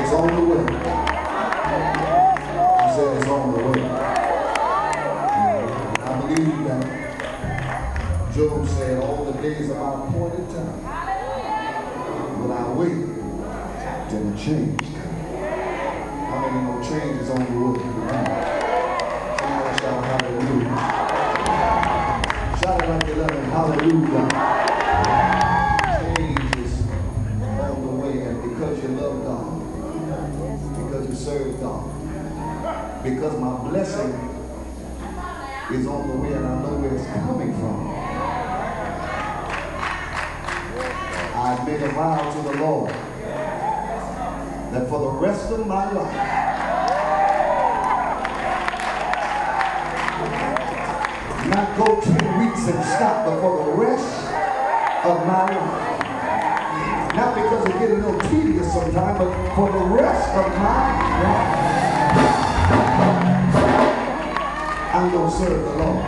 It's on the way. You said it's on the way. I believe that Job said all the days of our appointed time will I wait till the change. How many more changes on the way? Somebody shout hallelujah. Shout it like you love it. Hallelujah. Change is on the way, and because you love God, because you serve God, because my blessing is on the way, and I know where it's coming from. I made a vow to the Lord that for the rest of my life, not go 10 weeks and stop, but for the rest of my life. Not because it get a little tedious sometimes, but for the rest of my life, I'm going to serve the Lord.